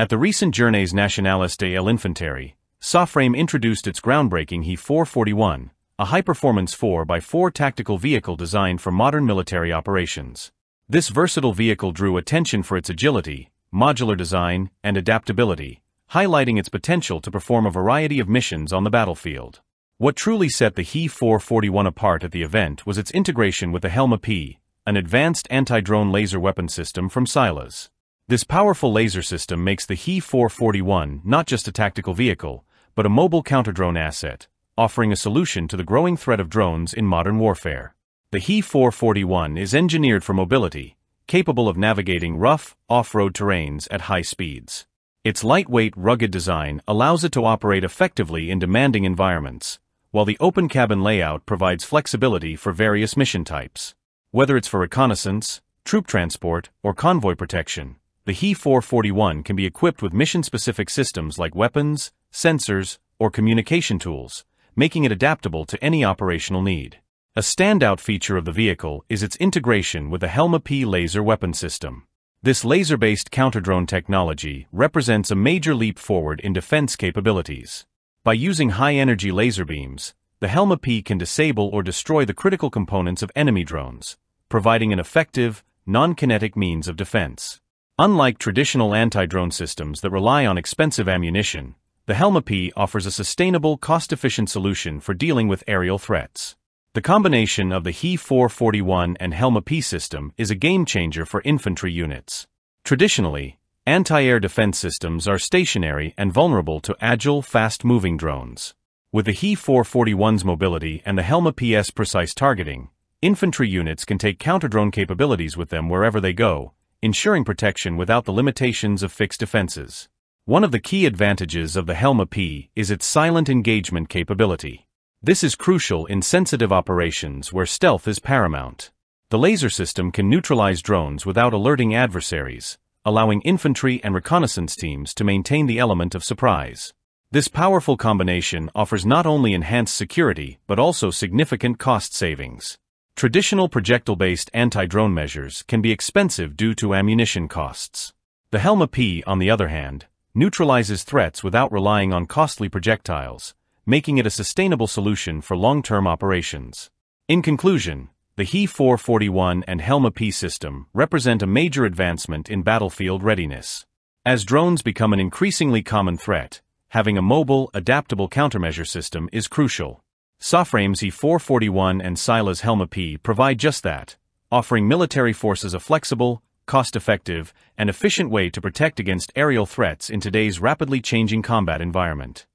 At the recent Journées Nationales de l'Infanterie, Soframe introduced its groundbreaking He-441, a high-performance 4x4 tactical vehicle designed for modern military operations. This versatile vehicle drew attention for its agility, modular design, and adaptability, highlighting its potential to perform a variety of missions on the battlefield. What truly set the He-441 apart at the event was its integration with the Helma P, an advanced anti-drone laser weapon system from Cilas. This powerful laser system makes the He-441 not just a tactical vehicle, but a mobile counter-drone asset, offering a solution to the growing threat of drones in modern warfare. The He-441 is engineered for mobility, capable of navigating rough, off-road terrains at high speeds. Its lightweight, rugged design allows it to operate effectively in demanding environments, while the open cabin layout provides flexibility for various mission types. Whether it's for reconnaissance, troop transport, or convoy protection, the He-441 can be equipped with mission-specific systems like weapons, sensors, or communication tools, making it adaptable to any operational need. A standout feature of the vehicle is its integration with the Helma P laser weapon system. This laser-based counter-drone technology represents a major leap forward in defense capabilities. By using high-energy laser beams, the Helma P can disable or destroy the critical components of enemy drones, providing an effective, non-kinetic means of defense. Unlike traditional anti-drone systems that rely on expensive ammunition, the Helma P offers a sustainable, cost-efficient solution for dealing with aerial threats. The combination of the He-441 and Helma P system is a game-changer for infantry units. Traditionally, anti-air defense systems are stationary and vulnerable to agile, fast-moving drones. With the He-441's mobility and the Helma PS precise targeting, infantry units can take counter-drone capabilities with them wherever they go, ensuring protection without the limitations of fixed defenses. One of the key advantages of the Helma P is its silent engagement capability. This is crucial in sensitive operations where stealth is paramount. The laser system can neutralize drones without alerting adversaries, allowing infantry and reconnaissance teams to maintain the element of surprise. This powerful combination offers not only enhanced security but also significant cost savings. Traditional projectile-based anti-drone measures can be expensive due to ammunition costs. The Helma P, on the other hand, neutralizes threats without relying on costly projectiles, making it a sustainable solution for long-term operations. In conclusion, the He-441 and Helma P system represent a major advancement in battlefield readiness. As drones become an increasingly common threat, having a mobile, adaptable countermeasure system is crucial. Soframe's E441 and Cilas Helma P provide just that, offering military forces a flexible, cost-effective, and efficient way to protect against aerial threats in today's rapidly changing combat environment.